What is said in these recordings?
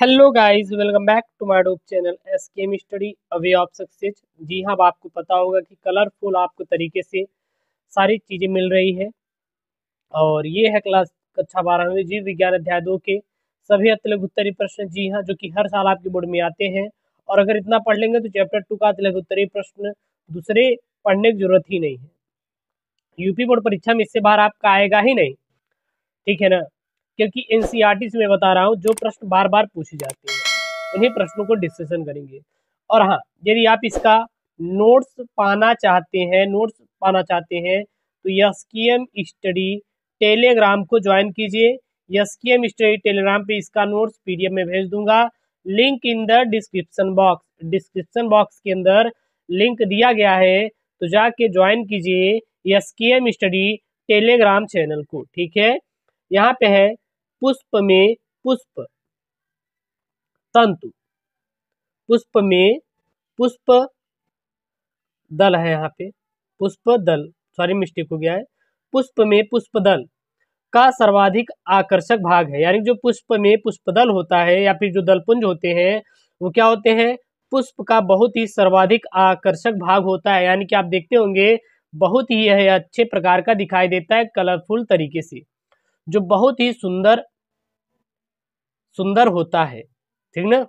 Hello guys welcome back to my YouTube channel S K study a way of success जी हाँ आपको पता होगा कि कलरफुल आपको तरीके से सारी चीज़ें मिल रही है। और ये है क्लास कक्षा बारह में जीव विज्ञान अध्याय दो के सभी अतिलघु उत्तरी प्रश्न। जी हाँ जो कि हर साल आपके बोर्ड में आते हैं। और अगर इतना पढ़ लेंगे तो चैप्टर टू का अतिलघु उत्तरी प्रश्न दूसरे पढ़ने की ज़रूरत ही नहीं है। यूपी बोर्ड परीक्षा में इससे बाहर आपका आएगा ही नहीं। ठीक है ना? क्योंकि एनसीईआरटी से मैं बता रहा हूँ, जो प्रश्न बार बार पूछे जाते हैं, उन्हीं प्रश्नों को डिस्कशन करेंगे। और हाँ यदि आप इसका नोट्स पाना चाहते हैं नोट्स पाना चाहते हैं तो S K M study Telegram को ज्वाइन कीजिए। एम स्टडी टेलीग्राम पे इसका नोट्स पीडीएफ में भेज दूँगा। Link in the description box description box के अंदर लिंक दिया गया है तो जाके ज्वाइन कीजिए yes K M study Telegram channel को, ठीक है? यहाँ पे है पुष्प में पुष्प। तंतु। पुष्प में पुष्प दल है यहाँ पे। पुष्प दल। सॉरी मिस्टेक हो गया है। पुष्प में पुष्प दल का सर्वाधिक आकर्षक भाग है। यानी जो पुष्प में पुष्प दल होता है या फिर जो दलपुंज होते हैं, वो क्या होते हैं? पुष्प का बहुत ही सर्वाधिक आकर्षक भाग होता है। यानी कि आप देखते होंगे, बहुत ही यह अच्छे प्रकार का दिखाई देता है कलरफुल तरीके से। जो बहुत ही सुंदर सुंदर होता है, ठीक ना?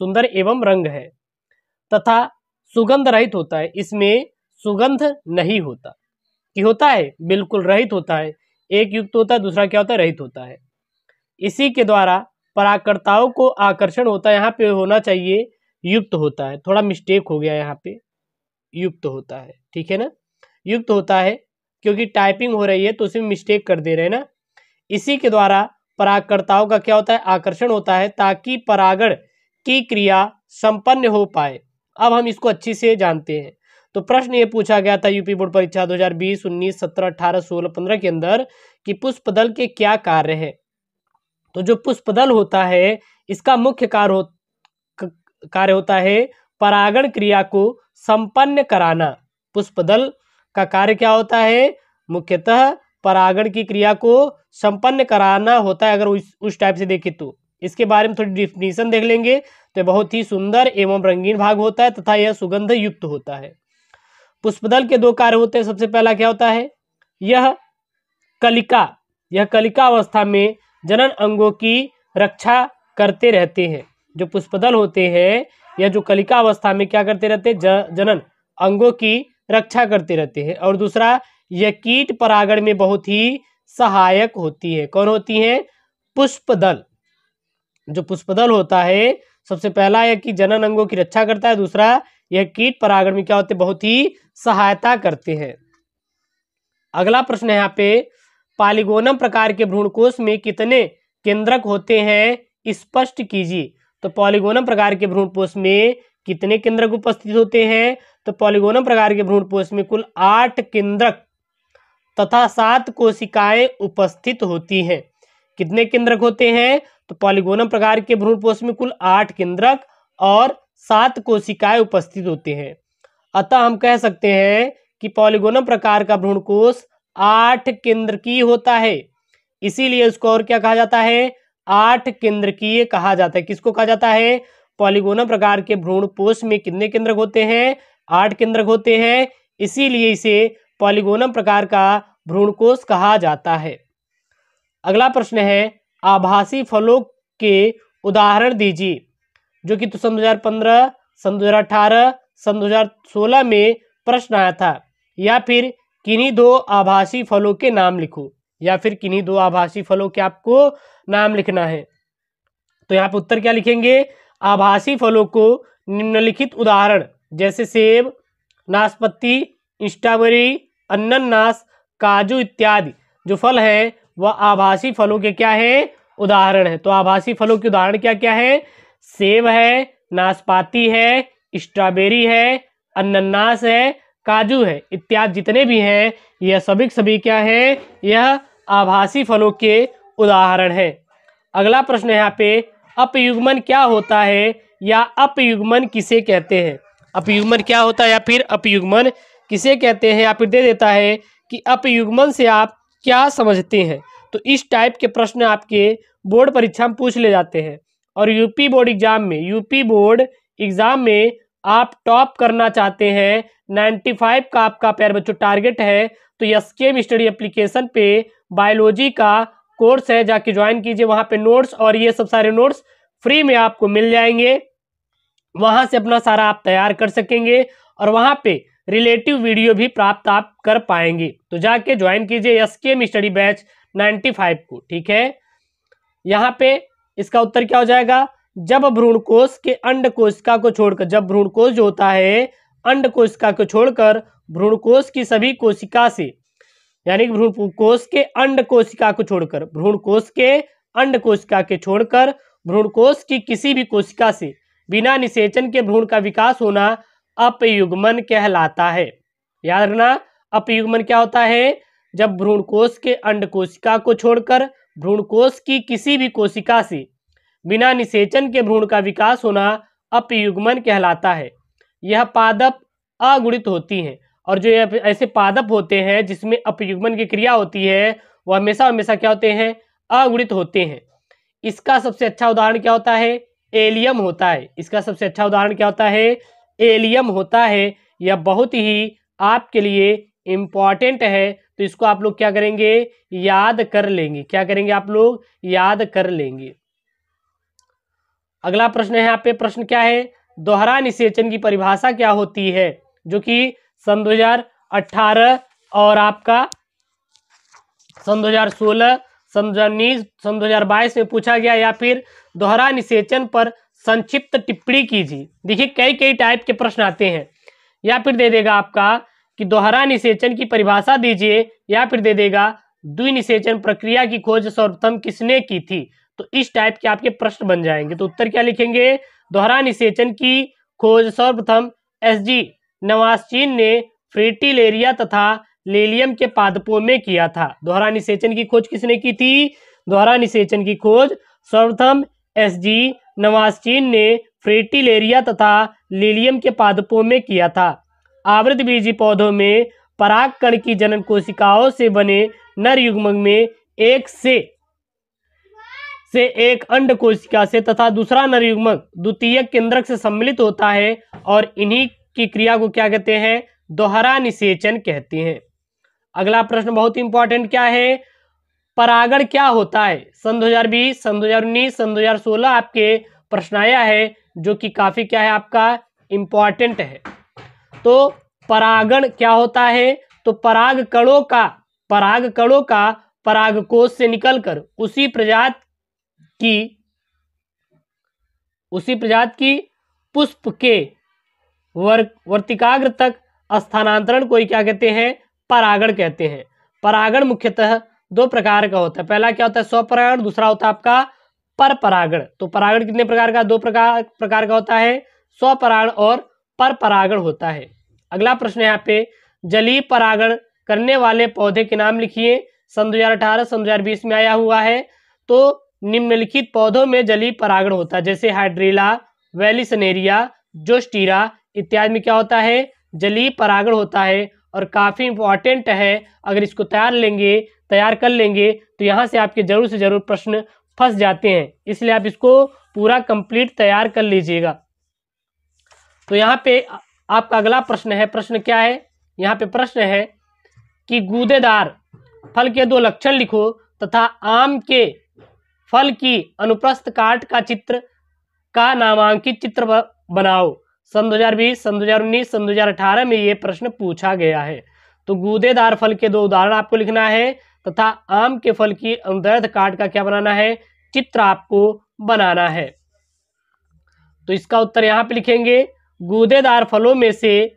सुंदर एवं रंग है, तथा सुगंध रहित होता है, इसमें सुगंध नहीं होता। कि होता है? बिल्कुल रहित होता है। एक युक्त होता है, दूसरा क्या होता है? रहित होता है। इसी के द्वारा पराकर्ताओं को आकर्षण होता है, यहाँ पे होना चाहिए, युक्त होता है। थोड़ा मिस्टेक हो गया यहाँ पे। युक्त होता है, ठीक है ना? युक्त होता है, क्योंकि टाइपिंग हो रही है तो उसमें मिस्टेक कर दे रहे हैं ना? इसी के द्वारा परागकर्ताओं का क्या होता है? आकर्षण होता है ताकि परागण की क्रिया संपन्न हो पाए। अब हम इसको अच्छी से जानते हैं। तो प्रश्न ये पूछा गया था यूपी बोर्ड परीक्षा 2020, 19, 17, 18, 16, 15 के अंदर कि पुष्प दल के क्या कार्य है? तो जो पुष्प दल होता है इसका मुख्य कार्य हो कार्य होता है परागण क्रिया को संपन्न कराना। पुष्प दल का कार्य क्या होता है? मुख्यतः परागण की क्रिया को संपन्न कराना होता है, अगर उस उस टाइप से देखें तो। इसके बारे में थोड़ी डिफिनीशन देख लेंगे तो बहुत ही सुंदर एवं रंगीन भाग होता है तथा यह सुगंध युक्त होता है। पुष्पदल के दो कार्य होते हैं, सबसे पहला क्या होता है? यह कलिका यह कलिका अवस्था में जनन अंगों की रक्षा करते रहते हैं। जो पुष्पदल होते हैं यह जो कलिका अवस्था में क्या करते रहते हैं? जनन अंगों की रक्षा करते रहते हैं। और दूसरा यह कीट परागण में बहुत ही सहायक होती है। कौन होती है? पुष्पदल। जो पुष्पदल होता है, सबसे पहला यह कि जनन अंगों की रक्षा करता है, दूसरा यह कीट परागण में क्या होते बहुत ही सहायता करते हैं। अगला प्रश्न है यहाँ पे, पालिगोनम प्रकार के भ्रूणकोश में कितने केंद्रक होते हैं? स्पष्ट कीजिए। तो पॉलीगोनम प्रकार के भ्रूणकोश में कितने केंद्रक उपस्थित होते हैं? तो पॉलीगोनम प्रकार के भ्रूणकोश में कुल आठ केंद्रक तथा सात कोशिकाएँ उपस्थित होती हैं। कितने केंद्रक होते हैं? तो पॉलीगोनम प्रकार के भ्रूणपोष में कुल आठ केंद्रक और सात कोशिकाएँ उपस्थित होते हैं। अतः हम कह सकते हैं कि पॉलीगोनम प्रकार का भ्रूणकोश आठ केंद्र की होता है। इसीलिए उसको और क्या कहा जाता है? आठ केंद्र की कहा जाता है। किसको कहा जाता है? पॉलीगोनम प्रकार के भ्रूणपोष में कितने केंद्रक होते हैं? आठ केंद्रक होते हैं। इसीलिए इसे पॉलीगोनम प्रकार का भ्रूणकोश कहा जाता है। अगला प्रश्न है, आभासी फलों के उदाहरण दीजिए, जो कि तो सन दो सन दो सन दो में प्रश्न आया था, या फिर किन्हीं दो आभासी फलों के नाम लिखो, या फिर किन्हीं दो आभासी फलों के आपको नाम लिखना है। तो यहाँ पे उत्तर क्या लिखेंगे? आभासी फलों को निम्नलिखित उदाहरण, जैसे सेब, नाशपत्ती स्ट्रॉबेरी अनन्नास, काजू इत्यादि। जो फल है, वह आभासी फलों के क्या है? उदाहरण है। तो आभासी फलों के उदाहरण क्या क्या है? सेब है, नाशपाती है, स्ट्रॉबेरी है, अनन्नास है, काजू है। इत्यादि जितने भी हैं, यह सभी सभी क्या है? यह आभासी फलों के उदाहरण है। अगला प्रश्न यहाँ पे, अपयुग्मन क्या होता है या अपयुग्मन किसे कहते हैं? अपयुग्मन क्या होता है या फिर अपयुग्मन किसे कहते हैं या फिर दे देता है कि अपयुग्मन से आप क्या समझते हैं? तो इस टाइप के प्रश्न आपके बोर्ड परीक्षा में पूछ ले जाते हैं। और यूपी बोर्ड एग्ज़ाम में यूपी बोर्ड एग्ज़ाम में आप टॉप करना चाहते हैं 95 का आपका प्यार बच्चों टारगेट है तो एस के स्टडी एप्लीकेशन पे बायोलॉजी का कोर्स है, जाके ज्वाइन कीजिए। वहाँ पे नोट्स और ये सब सारे नोट्स फ्री में आपको मिल जाएँगे। वहाँ से अपना सारा आप तैयार कर सकेंगे और वहाँ पे रिलेटिव वीडियो भी प्राप्त आप कर पाएँगे। तो जाके ज्वाइन कीजिए एस के स्टडी बैच 95 को, ठीक है? यहाँ पे इसका उत्तर क्या हो जाएगा? जब भ्रूण कोष के अंड कोशिका को छोड़कर, जब भ्रूण कोष जो होता है अंड कोशिका को छोड़कर भ्रूण कोष की सभी कोशिका से, यानी कि भ्रूण कोष के अंड कोशिका को छोड़कर भ्रूण कोष के अंड कोशिका के छोड़कर भ्रूण कोष की किसी भी कोशिका से, बिना निषेचन के भ्रूण का विकास होना अपयुग्मन कहलाता है। याद रखना, अपयुग्मन क्या होता है? जब भ्रूण कोष के अंड कोशिका को छोड़कर भ्रूण कोष की किसी भी कोशिका से बिना निषेचन के भ्रूण का विकास होना अपयुग्मन कहलाता है। यह पादप अगुणित होती हैं और जो ऐसे पादप होते हैं जिसमें अपयुग्मन की क्रिया होती है वह हमेशा हमेशा क्या होते हैं? अगुणित होते हैं। इसका सबसे अच्छा उदाहरण क्या होता है? एलियम होता है। इसका सबसे अच्छा उदाहरण क्या होता है? एलियम होता है, यह बहुत ही आपके लिए इंपॉर्टेंट है। तो इसको आप लोग क्या करेंगे? याद कर लेंगे। क्या करेंगे आप लोग? याद कर लेंगे। अगला प्रश्न है, यहाँ पे प्रश्न क्या है? दोहरा निषेचन की परिभाषा क्या होती है? जो कि सन 2018 और आपका सन 2016 सन 2019 सन 2022 में पूछा गया या फिर दोहरा निषेचन पर संक्षिप्त टिप्पणी कीजिए। देखिए कई कई टाइप के प्रश्न आते हैं। या फिर दे देगा आपका कि दोहरा निषेचन की परिभाषा दीजिए, या फिर दे देगा, द्विनिषेचन प्रक्रिया की खोज सर्वप्रथम किसने की थी? तो इस टाइप के आपके प्रश्न बन जाएँगे। तो उत्तर क्या लिखेंगे? दोहरा निषेचन की खोज सर्वप्रथम एस जी नवासचीन ने फ्रेटिलेरिया तथा लेलियम के पादपों में किया था। दोहरा निषेचन की खोज किसने की थी? दोहरा निषेचन की खोज सर्वप्रथम एस जी नवासचीन ने फ्रेटिलेरिया तथा लीलियम के पादपों में किया था। आवृत बीजी पौधों में पराग कण की जनन कोशिकाओं से बने नर युग्म में एक से से एक अंड कोशिका से तथा दूसरा नर युग्म द्वितीय केंद्रक से सम्मिलित होता है और इन्हीं की क्रिया को क्या कहते हैं? दोहरा निषेचन कहते हैं। अगला प्रश्न बहुत इंपॉर्टेंट क्या है? परागण क्या होता है? सन 2020 सन 2019 सन 2016 आपके प्रश्न आया है, जो कि काफ़ी क्या है आपका इंपॉर्टेंट है। तो परागण क्या होता है? तो पराग कणों का, पराग कणों का पराग कोष से निकलकर उसी प्रजात की, उसी प्रजात की पुष्प के वर्ग वर्तिकाग्र तक स्थानांतरण को ही क्या कहते हैं? परागण कहते हैं। परागण मुख्यतः दो प्रकार का होता है। पहला क्या होता है? स्वपरागण दूसरा होता है आपका पर परागण तो परागण कितने प्रकार का, दो प्रकार प्रकार का होता है? स्वपरागण और पर परागण होता है। अगला प्रश्न यहाँ पे जलीय परागण करने वाले पौधे के नाम लिखिए। सन 2018 सन 2020 में आया हुआ है। तो निम्नलिखित पौधों में जलीय परागण होता है, जैसे हाइड्रीला, वेलिसनेरिया, जोस्टीरा इत्यादि में क्या होता है? जलीय परागण होता है और काफ़ी इंपॉर्टेंट है। अगर इसको तैयार लेंगे तैयार कर लेंगे तो यहाँ से आपके ज़रूर से ज़रूर प्रश्न फंस जाते हैं। इसलिए आप इसको पूरा कंप्लीट तैयार कर लीजिएगा। तो यहाँ पे आपका अगला प्रश्न है, प्रश्न क्या है? यहाँ पे प्रश्न है कि गूदेदार, फल के दो लक्षण लिखो तथा आम के फल की अनुप्रस्थ काट का चित्र का नामांकित चित्र बनाओ। सन 2020 सन 2019 सन 2018 में ये प्रश्न पूछा गया है। तो गूदेदार फल के दो उदाहरण आपको लिखना है। तथा आम के फल की अनुदैर्ध काट का क्या बनाना है? चित्र आपको बनाना है। तो इसका उत्तर यहाँ पे लिखेंगे, गूदेदार फलों में से,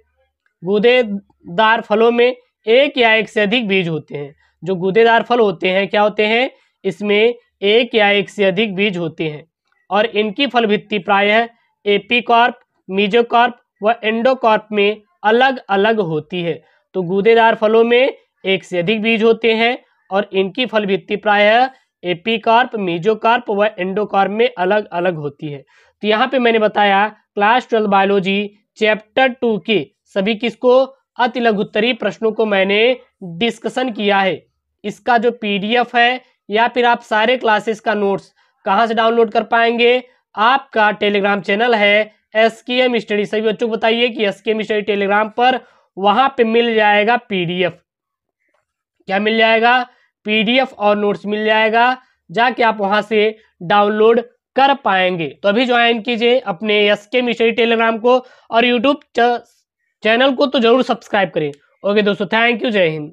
गूदेदार फलों में एक या एक से अधिक बीज होते हैं। जो गूदेदार फल होते हैं, क्या होते हैं? इसमें एक या एक से अधिक बीज होते हैं। और इनकी फल भित्ति प्रायः एपीकॉर्प मीजोकॉर्प व एंडोकॉर्प में अलग अलग होती है। तो गूदेदार फलों में एक से अधिक बीज होते हैं और इनकी फल भित्ति प्रायः एपीकॉर्प, मीजोकॉर्प व एंडोकॉर्प में अलग अलग होती है। तो यहाँ पे मैंने बताया, class twelve biology, chapter two के सभी किसको? अति लघुत्तरी प्रश्नों को मैंने डिस्कशन किया है। इसका जो पीडीएफ है या फिर आप सारे क्लासेस का नोट्स कहाँ से डाउनलोड कर पाएँगे? आपका टेलीग्राम चैनल है एस के एम स्टडी। सभी बच्चों को बताइए कि S K M study Telegram पर वहाँ पे मिल जाएगा पीडीएफ। क्या मिल जाएगा? पीडीएफ और नोट्स मिल जाएगा, जाके आप वहाँ से डाउनलोड कर पाएँगे। तो अभी ज्वाइन कीजिए अपने एस के मिश्री टेलीग्राम को और यूट्यूब चैनल को तो ज़रूर सब्सक्राइब करें। ओके दोस्तों, थैंक यू, जय हिंद।